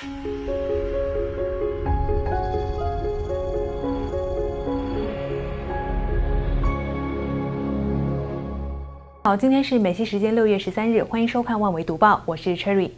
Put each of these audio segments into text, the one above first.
好，今天是美西时间六月十三日，欢迎收看《万维读报》，我是 Cherry。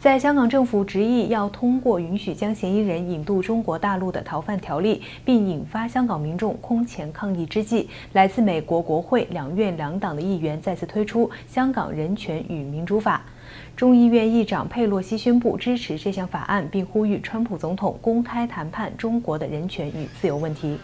在香港政府执意要通过允许将嫌疑人引渡中国大陆的逃犯条例，并引发香港民众空前抗议之际，来自美国国会两院两党的议员再次推出《香港人权与民主法》。众议院议长佩洛西宣布支持这项法案，并呼吁川普总统公开谈判中国的人权与自由问题。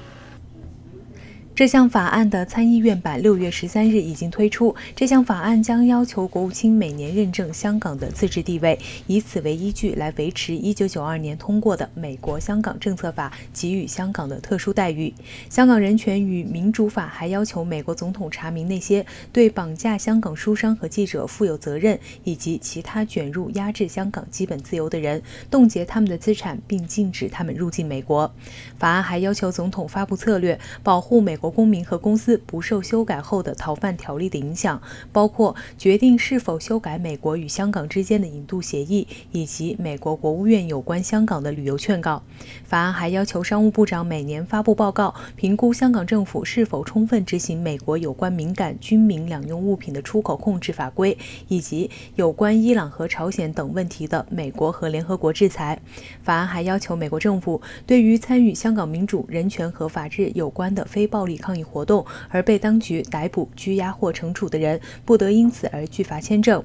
这项法案的参议院版六月十三日已经推出。这项法案将要求国务卿每年认证香港的自治地位，以此为依据来维持一九九二年通过的《美国香港政策法》给予香港的特殊待遇。香港人权与民主法还要求美国总统查明那些对绑架香港书商和记者负有责任，以及其他卷入压制香港基本自由的人，冻结他们的资产，并禁止他们入境美国。法案还要求总统发布策略，保护美。国公民和公司不受修改后的逃犯条例的影响，包括决定是否修改美国与香港之间的引渡协议，以及美国国务院有关香港的旅游劝告。法案还要求商务部长每年发布报告，评估香港政府是否充分执行美国有关敏感军民两用物品的出口控制法规，以及有关伊朗和朝鲜等问题的美国和联合国制裁。法案还要求美国政府对于参与香港民主、人权和法治有关的非暴力。抗议活动而被当局逮捕、拘押或惩处的人，不得因此而拒发签证。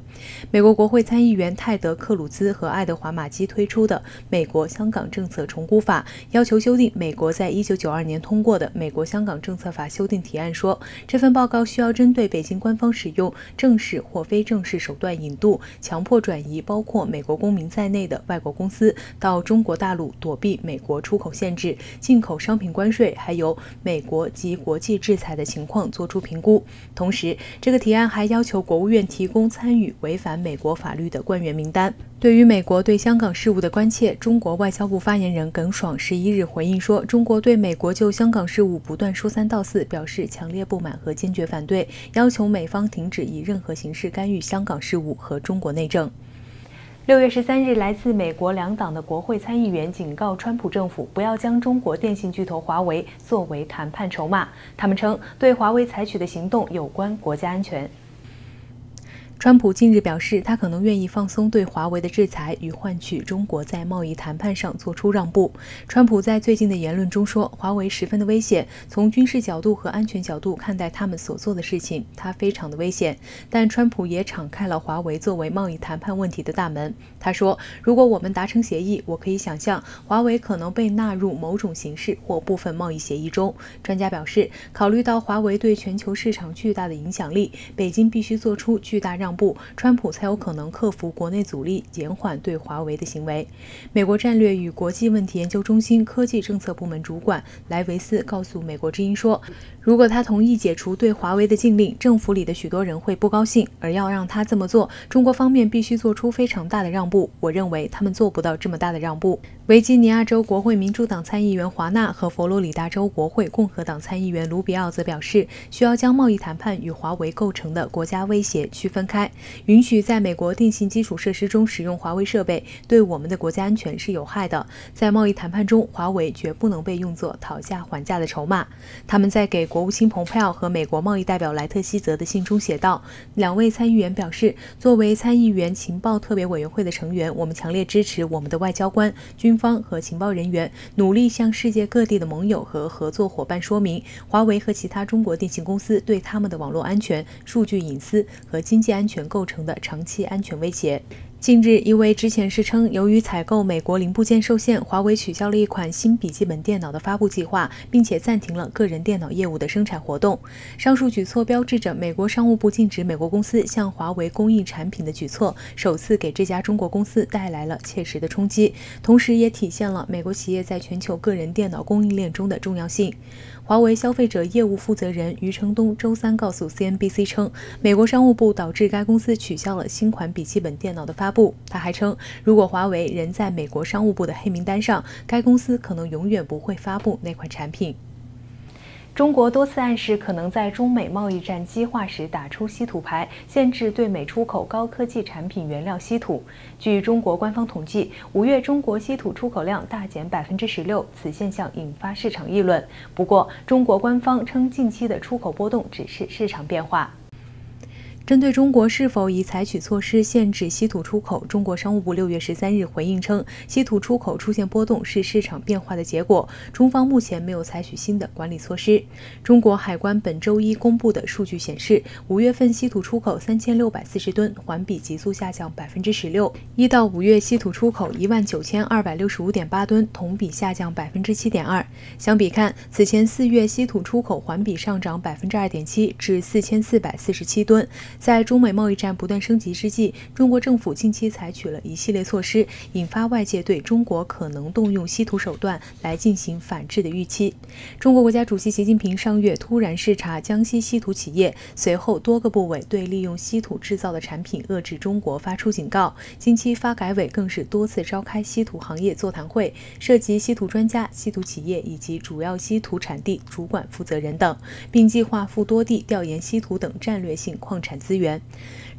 美国国会参议员泰德·克鲁兹和爱德华·马基推出的《美国香港政策重估法》要求修订美国在一九九二年通过的《美国香港政策法》修订提案，说这份报告需要针对北京官方使用正式或非正式手段引渡、强迫转移包括美国公民在内的外国公司到中国大陆，躲避美国出口限制、进口商品关税，还有美国及。国际制裁的情况作出评估。同时，这个提案还要求国务院提供参与违反美国法律的官员名单。对于美国对香港事务的关切，中国外交部发言人耿爽十一日回应说：“中国对美国就香港事务不断说三道四表示强烈不满和坚决反对，要求美方停止以任何形式干预香港事务和中国内政。”六月十三日，来自美国两党的国会参议员警告川普政府不要将中国电信巨头华为作为谈判筹码。他们称，对华为采取的行动有关国家安全。川普近日表示，他可能愿意放松对华为的制裁，以换取中国在贸易谈判上做出让步。川普在最近的言论中说，华为十分的危险，从军事角度和安全角度看待他们所做的事情，它非常的危险。但川普也敞开了华为作为贸易谈判问题的大门。他说，如果我们达成协议，我可以想象华为可能被纳入某种形式或部分贸易协议中。专家表示，考虑到华为对全球市场巨大的影响力，北京必须做出巨大让。让步川普才有可能克服国内阻力，减缓对华为的行为。美国战略与国际问题研究中心科技政策部门主管莱维斯告诉美国之音说：“如果他同意解除对华为的禁令，政府里的许多人会不高兴。而要让他这么做，中国方面必须做出非常大的让步。我认为他们做不到这么大的让步。”维吉尼亚州国会民主党参议员华纳和佛罗里达州国会共和党参议员卢比奥则表示，需要将贸易谈判与华为构成的国家威胁区分开。允许在美国电信基础设施中使用华为设备，对我们的国家安全是有害的。在贸易谈判中，华为绝不能被用作讨价还价的筹码。他们在给国务卿蓬佩奥和美国贸易代表莱特希泽的信中写道：“两位参议员表示，作为参议员情报特别委员会的成员，我们强烈支持我们的外交官、军。”方和情报人员努力向世界各地的盟友和合作伙伴说明，华为和其他中国电信公司对他们的网络安全、数据隐私和经济安全构成的长期安全威胁。近日，一位之前是称，由于采购美国零部件受限，华为取消了一款新笔记本电脑的发布计划，并且暂停了个人电脑业务的生产活动。上述举措标志着美国商务部禁止美国公司向华为供应产品的举措，首次给这家中国公司带来了切实的冲击，同时也体现了美国企业在全球个人电脑供应链中的重要性。华为消费者业务负责人余承东周三告诉 CNBC 称，美国商务部导致该公司取消了新款笔记本电脑的发发布。他还称，如果华为仍在美国商务部的黑名单上，该公司可能永远不会发布那款产品。中国多次暗示可能在中美贸易战激化时打出稀土牌，限制对美出口高科技产品原料稀土。据中国官方统计，五月中国稀土出口量大减百分之十六，此现象引发市场议论。不过，中国官方称近期的出口波动只是市场变化。针对中国是否已采取措施限制稀土出口，中国商务部六月十三日回应称，稀土出口出现波动是市场变化的结果，中方目前没有采取新的管理措施。中国海关本周一公布的数据显示，五月份稀土出口三千六百四十吨，环比急速下降百分之十六；一到五月稀土出口一万九千二百六十五点八吨，同比下降百分之七点二。相比看，此前四月稀土出口环比上涨百分之二点七，至四千四百四十七吨。在中美贸易战不断升级之际，中国政府近期采取了一系列措施，引发外界对中国可能动用稀土手段来进行反制的预期。中国国家主席习近平上月突然视察江西稀土企业，随后多个部委对利用稀土制造的产品遏制中国发出警告。近期发改委更是多次召开稀土行业座谈会，涉及稀土专家、稀土企业以及主要稀土产地主管负责人等，并计划赴多地调研稀土等战略性矿产。资源，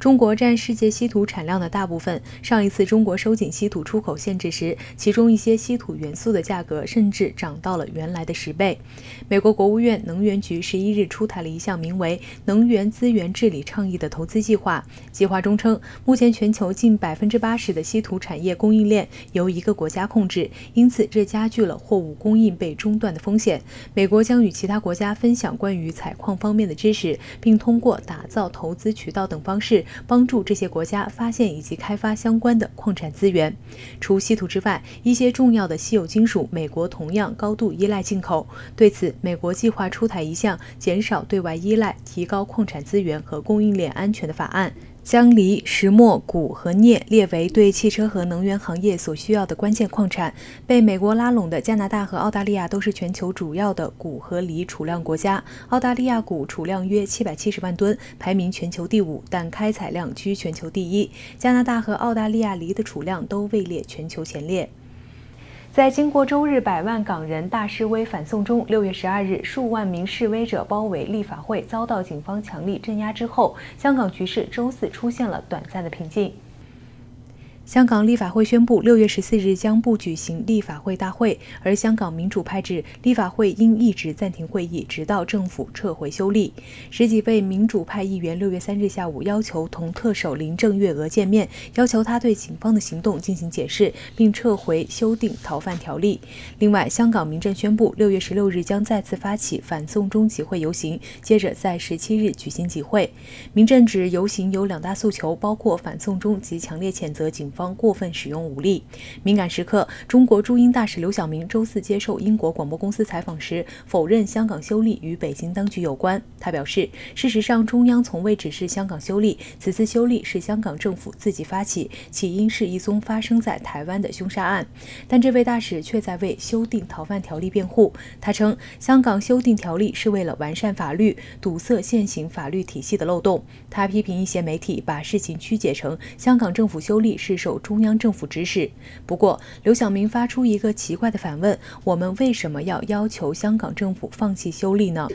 中国占世界稀土产量的大部分。上一次中国收紧稀土出口限制时，其中一些稀土元素的价格甚至涨到了原来的十倍。美国国务院能源局十一日出台了一项名为“能源资源治理倡议”的投资计划。计划中称，目前全球近百分之八十的稀土产业供应链由一个国家控制，因此这加剧了货物供应被中断的风险。美国将与其他国家分享关于采矿方面的知识，并通过打造投资。渠道等方式帮助这些国家发现以及开发相关的矿产资源。除稀土之外，一些重要的稀有金属，美国同样高度依赖进口。对此，美国计划出台一项减少对外依赖、提高矿产资源和供应链安全的法案。将锂、石墨、钴和镍列为对汽车和能源行业所需要的关键矿产。被美国拉拢的加拿大和澳大利亚都是全球主要的钴和锂储量国家。澳大利亚钴储量约七百七十万吨，排名全球第五，但开采量居全球第一。加拿大和澳大利亚锂的储量都位列全球前列。在经过周日百万港人大示威反送中，六月十二日数万名示威者包围立法会，遭到警方强力镇压之后，香港局势周四出现了短暂的平静。香港立法会宣布，六月十四日将不举行立法会大会，而香港民主派指立法会应一直暂停会议，直到政府撤回修例。十几位民主派议员六月三日下午要求同特首林郑月娥见面，要求他对警方的行动进行解释，并撤回修订逃犯条例。另外，香港民政宣布，六月十六日将再次发起反送中集会游行，接着在十七日举行集会。民政指游行有两大诉求，包括反送中及强烈谴责警方。方过分使用武力。敏感时刻，中国驻英大使刘晓明周四接受英国广播公司采访时，否认香港修例与北京当局有关。他表示，事实上，中央从未指示香港修例，此次修例是香港政府自己发起，起因是一宗发生在台湾的凶杀案。但这位大使却在为修订逃犯条例辩护。他称，香港修订条例是为了完善法律，堵塞现行法律体系的漏洞。他批评一些媒体把事情曲解成香港政府修例是受。有中央政府指使。不过，刘晓明发出一个奇怪的反问：我们为什么要要求香港政府放弃修例呢？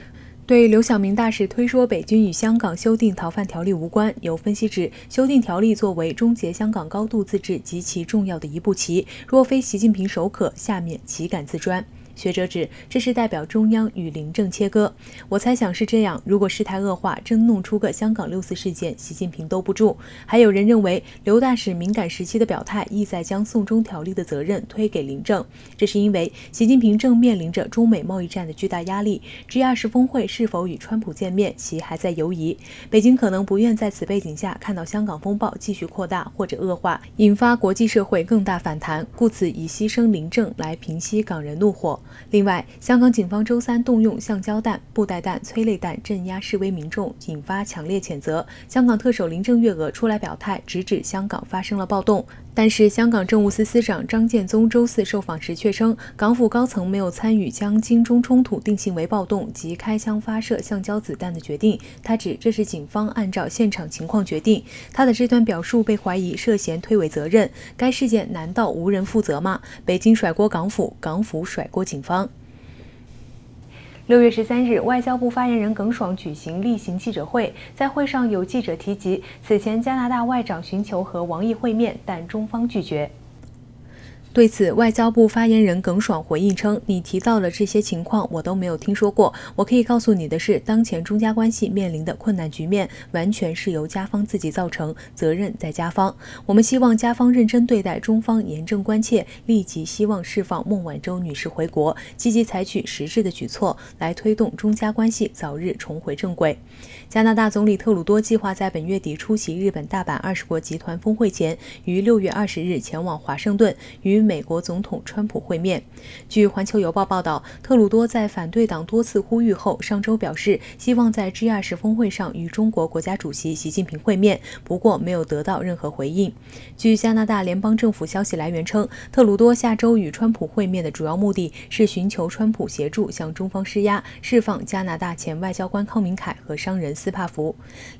对刘晓明大使推说北京与香港修订逃犯条例无关，有分析指，修订条例作为终结香港高度自治极其重要的一步棋，若非习近平首可，下面岂敢自专？学者指，这是代表中央与临政切割。我猜想是这样。如果事态恶化，真弄出个香港六四事件，习近平兜不住。还有人认为，刘大使敏感时期的表态，意在将送中条例的责任推给临政。这是因为习近平正面临着中美贸易战的巨大压力。G 二十峰会是否与川普见面，其还在犹疑。北京可能不愿在此背景下看到香港风暴继续扩大或者恶化，引发国际社会更大反弹，故此以牺牲临政来平息港人怒火。另外，香港警方周三动用橡胶弹、布袋弹、催泪弹镇压示威民众，引发强烈谴责。香港特首林郑月娥出来表态，直指香港发生了暴动。但是，香港政务司司长张建宗周四受访时却称，港府高层没有参与将金钟冲突定性为暴动及开枪发射橡胶子弹的决定。他指这是警方按照现场情况决定。他的这段表述被怀疑涉嫌推诿责任。该事件难道无人负责吗？北京甩锅港府，港府甩锅警方。六月十三日，外交部发言人耿爽举行例行记者会，在会上有记者提及，此前加拿大外长寻求和王毅会面，但中方拒绝。对此，外交部发言人耿爽回应称：“你提到了这些情况，我都没有听说过。我可以告诉你的是，当前中加关系面临的困难局面，完全是由加方自己造成，责任在加方。我们希望加方认真对待中方严正关切，立即希望释放孟晚舟女士回国，积极采取实质的举措，来推动中加关系早日重回正轨。”加拿大总理特鲁多计划在本月底出席日本大阪二十国集团峰会前，于六月二十日前往华盛顿与美国总统川普会面。据环球邮报报道，特鲁多在反对党多次呼吁后，上周表示希望在 G20 峰会上与中国国家主席习近平会面，不过没有得到任何回应。据加拿大联邦政府消息来源称，特鲁多下周与川普会面的主要目的是寻求川普协助向中方施压，释放加拿大前外交官康明凯和商人。斯帕福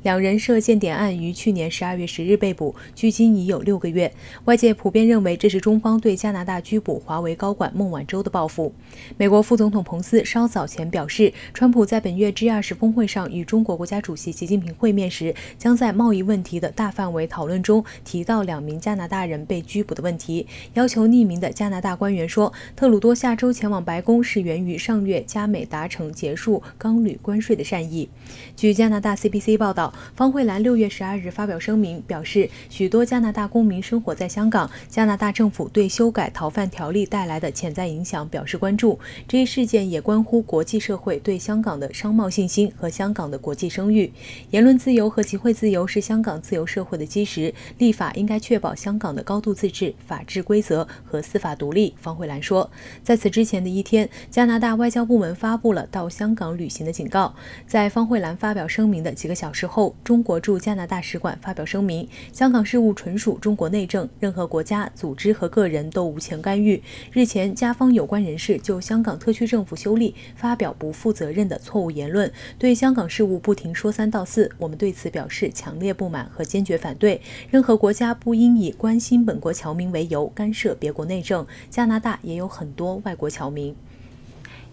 两人涉间谍案于去年十二月十日被捕，距今已有六个月。外界普遍认为这是中方对加拿大拘捕华为高管孟晚舟的报复。美国副总统彭斯稍早前表示，川普在本月 G20 峰会上与中国国家主席习近平会面时，将在贸易问题的大范围讨论中提到两名加拿大人被拘捕的问题。要求匿名的加拿大官员说，特鲁多下周前往白宫是源于上月加美达成结束钢铝关税的善意。据加。拿大 CBC 报道，方慧兰六月十二日发表声明，表示许多加拿大公民生活在香港，加拿大政府对修改逃犯条例带来的潜在影响表示关注。这一事件也关乎国际社会对香港的商贸信心和香港的国际声誉。言论自由和集会自由是香港自由社会的基石，立法应该确保香港的高度自治、法治规则和司法独立。方慧兰说，在此之前的一天，加拿大外交部门发布了到香港旅行的警告。在方慧兰发表。声明的几个小时后，中国驻加拿大使馆发表声明：香港事务纯属中国内政，任何国家、组织和个人都无权干预。日前，加方有关人士就香港特区政府修例发表不负责任的错误言论，对香港事务不停说三道四。我们对此表示强烈不满和坚决反对。任何国家不应以关心本国侨民为由干涉别国内政。加拿大也有很多外国侨民。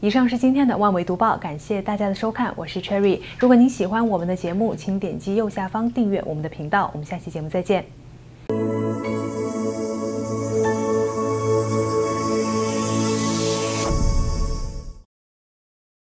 以上是今天的万维读报，感谢大家的收看，我是 Cherry。如果您喜欢我们的节目，请点击右下方订阅我们的频道。我们下期节目再见。